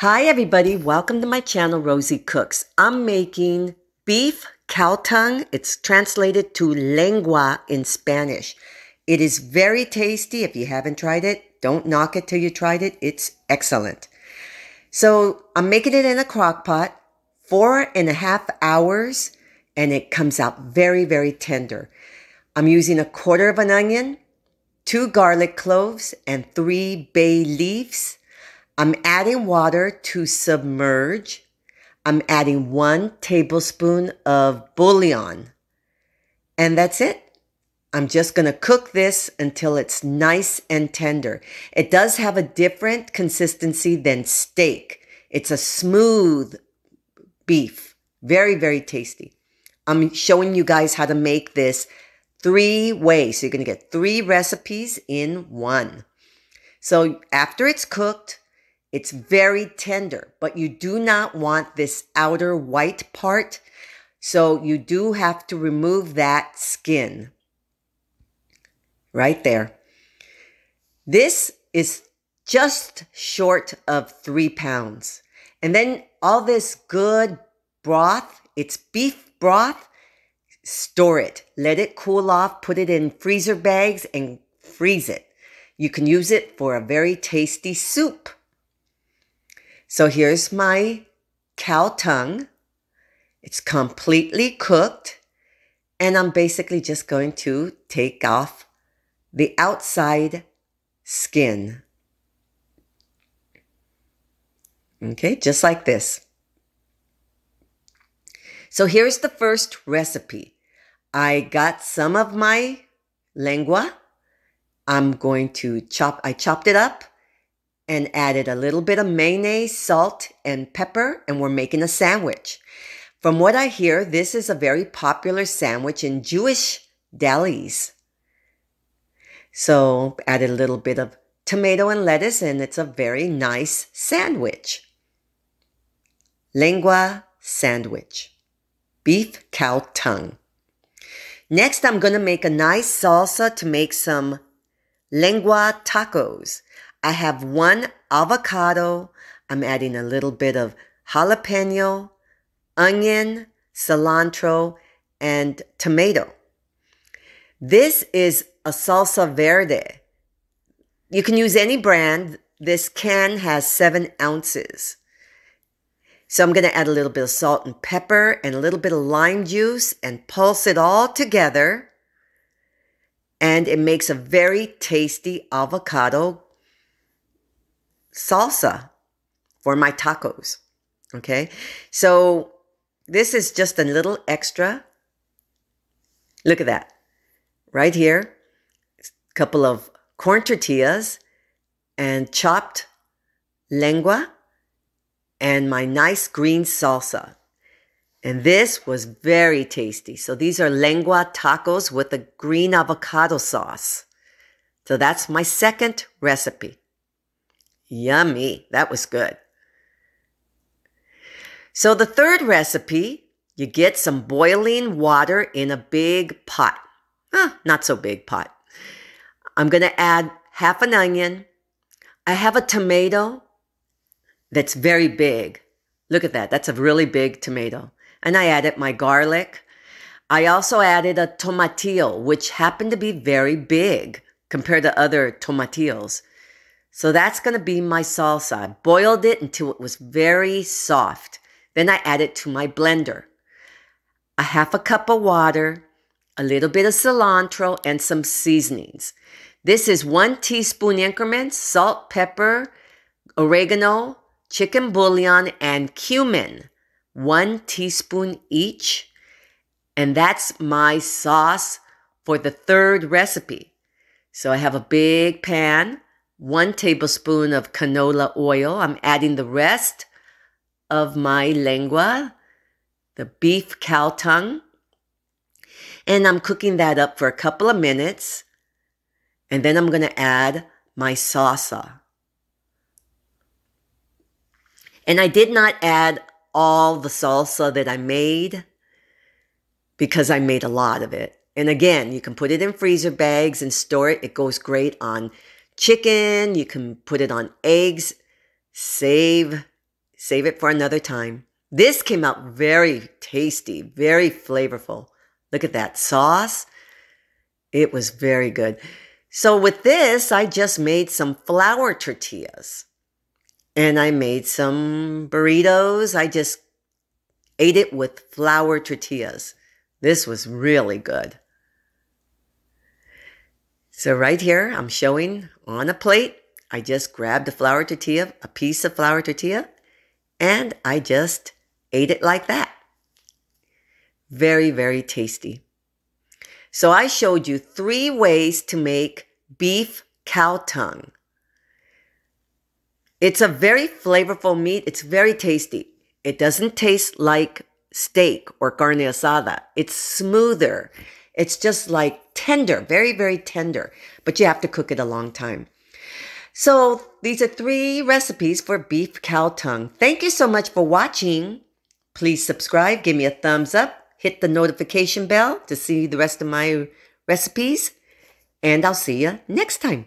Hi everybody, welcome to my channel Rosie Cooks. I'm making beef cow tongue. It's translated to lengua in Spanish. It is very tasty. If you haven't tried it, don't knock it till you tried it. It's excellent. So I'm making it in a crock pot, four and a half hours, and it comes out very, very tender. I'm using a quarter of an onion, two garlic cloves, and three bay leaves. I'm adding water to submerge. I'm adding one tablespoon of bouillon. And that's it. I'm just going to cook this until it's nice and tender. It does have a different consistency than steak. It's a smooth beef. Very, very tasty. I'm showing you guys how to make this three ways. So you're going to get three recipes in one. So after it's cooked, it's very tender, but you do not want this outer white part. So you do have to remove that skin right there. This is just short of three pounds. And then all this good broth, it's beef broth, store it, let it cool off, put it in freezer bags and freeze it. You can use it for a very tasty soup. So here's my cow tongue. It's completely cooked. And I'm basically just going to take off the outside skin. Okay, just like this. So here's the first recipe. I got some of my lengua. I'm going to chop, I chopped it up and added a little bit of mayonnaise, salt, and pepper, and we're making a sandwich. From what I hear, this is a very popular sandwich in Jewish delis. So added a little bit of tomato and lettuce, and it's a very nice sandwich. Lengua sandwich. Beef cow tongue. Next, I'm going to make a nice salsa to make some lengua tacos. I have one avocado. I'm adding a little bit of jalapeno, onion, cilantro, and tomato. This is a salsa verde. You can use any brand. This can has seven ounces. So I'm going to add a little bit of salt and pepper and a little bit of lime juice and pulse it all together. And it makes a very tasty avocado salsa for my tacos. Okay. So this is just a little extra. Look at that. Right here. A couple of corn tortillas and chopped lengua and my nice green salsa. And this was very tasty. So these are lengua tacos with a green avocado sauce. So that's my second recipe. Yummy. That was good. So the third recipe, you get some boiling water in a big pot. Huh, not so big pot. I'm going to add half an onion. I have a tomato that's very big. Look at that. That's a really big tomato. And I added my garlic. I also added a tomatillo, which happened to be very big compared to other tomatillos. So that's going to be my salsa. I boiled it until it was very soft. Then I add it to my blender. A half a cup of water, a little bit of cilantro, and some seasonings. This is one teaspoon increments, salt, pepper, oregano, chicken bouillon, and cumin. One teaspoon each. And that's my sauce for the third recipe. So I have a big pan one tablespoon of canola oil. I'm adding the rest of my lengua, the beef cow tongue. And I'm cooking that up for a couple of minutes. And then I'm going to add my salsa. And I did not add all the salsa that I made because I made a lot of it. And again, you can put it in freezer bags and store it. It goes great on chicken. You can put it on eggs. Save Save it for another time. This came out very tasty, very flavorful. Look at that sauce. It was very good. So with this, I just made some flour tortillas. And I made some burritos. I just ate it with flour tortillas. This was really good. So right here, I'm showing on a plate. I just grabbed a flour tortilla, a piece of flour tortilla, and I just ate it like that. Very, very tasty. So I showed you three ways to make beef cow tongue. It's a very flavorful meat. It's very tasty. It doesn't taste like steak or carne asada. It's smoother. It's just like tender, very, very tender, but you have to cook it a long time. So these are three recipes for beef cow tongue. Thank you so much for watching. Please subscribe, give me a thumbs up, hit the notification bell to see the rest of my recipes, and I'll see you next time.